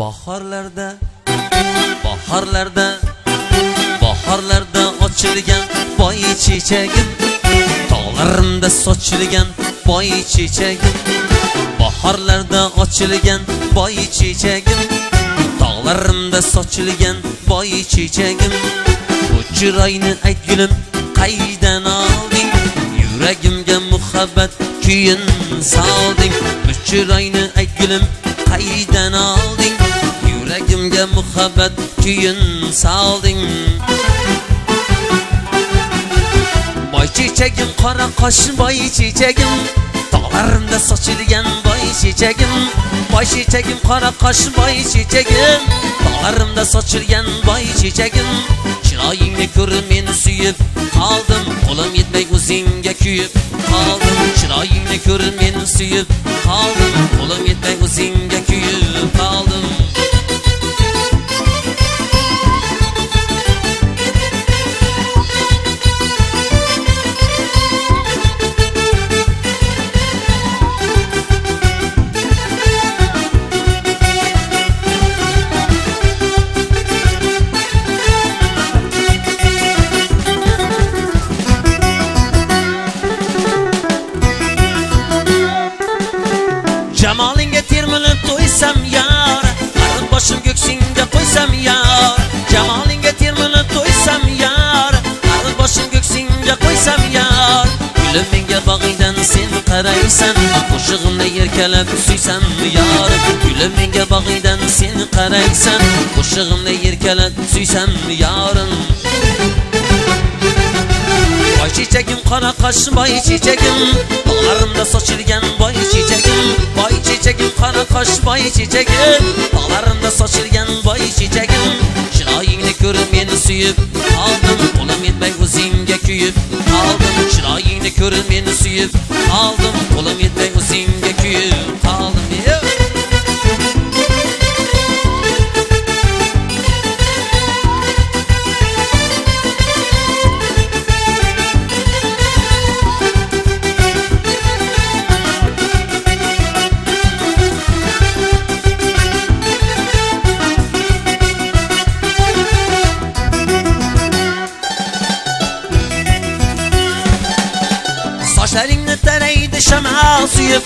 bahorlarda bahorlarda bahorlarda ochilgan boy chechagim tog'larimda sochilgan boy chechagim bahorlarda ochilgan boy chechagim tog'larimda sochilgan boy chechagim. Bu chiroyni aytgulim qaydan olding? Yuragimga muhabbat kuyin solding. Bu chiroyni aytgulim qaydan olding? Muhabbat kuyin solding boy chechagim qora qosh boy chechagim tog'larimda sochilgan boy chechagim boy chechagim qora qosh boy chechagim tog'larimda sochilgan boy chechagim chiroyingni ko'rib men suyib qoldim qo'lim yetmay o'zingga kuyib qoldim chiroyingni ko'rib men termilib to'ysam yor qarindoshim ko'ksingga qo'ysam yor jamolingga termilib to'ysam yor qarindoshim ko'ksingga qo'ysam yor gulim menga bag'ingdan sen qaraysan qo'shig'imni erkalab suysam yor gulim menga bag'ingdan sen qaraysan qo'shig'imni erkalab suysam yorim Boy çiçeğim qora qosh boy chechagim Tog'larimda sochilgan boy Boy chechagim qora qosh boy chechagim Tog'larimda sochilgan boy chechagim Chiroyingni ko'rib meni suyib qoldim Qo'lim yetmay o'zingga kuyib qoldim Chiroyingni ko'rib meni suyib qoldim Qo'lim yetmay عشان من التنايد الشمعة صيف